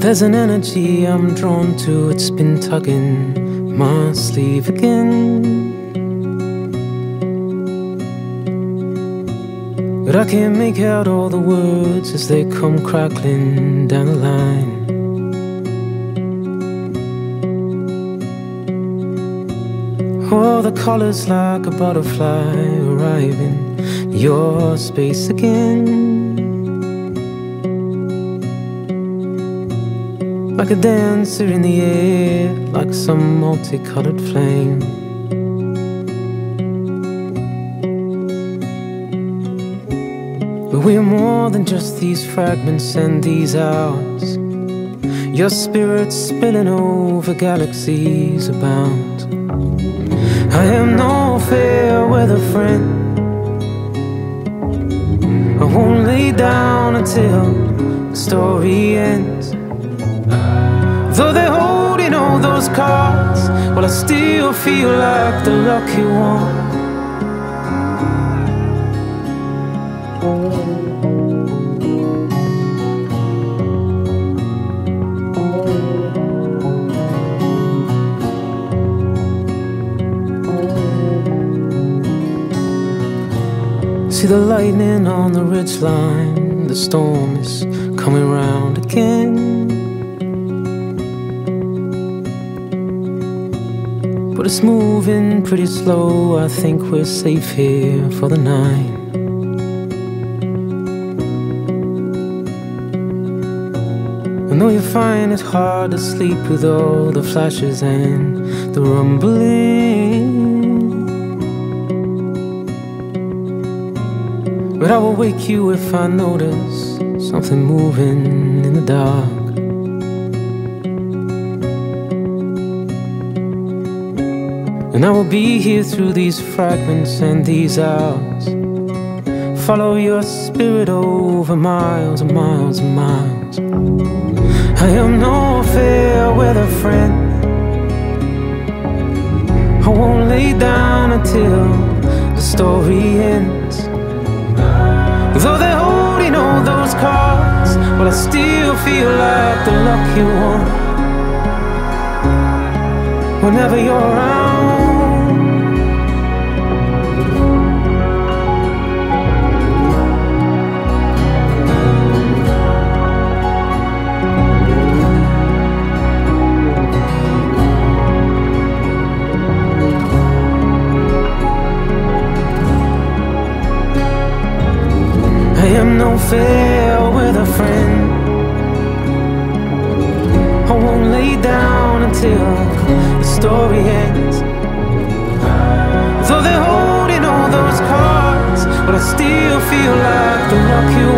There's an energy I'm drawn to, it's been tugging my sleeve again. But I can't make out all the words as they come crackling down the line. All the colors like a butterfly arriving your space again. Like a dancer in the air, like some multicolored flame. But we're more than just these fragments and these hours. Your spirit spilling over galaxies abound. I am no fair weather friend. I won't lay down until the story ends. Though they're holding all those cards, well, I still feel like the lucky one. See the lightning on the ridge line, the storm is coming round again. But it's moving pretty slow, I think we're safe here for the night. I know you find it hard to sleep with all the flashes and the rumbling. But I will wake you if I notice something moving in the dark. And I will be here through these fragments and these hours. Follow your spirit over miles and miles and miles. I am no fair weather friend. I won't lay down until the story ends. Though they're holding all those cards, well, I still feel like the lucky one. Whenever you're around. the story ends. Though they're holding all those cards, but I still feel like the you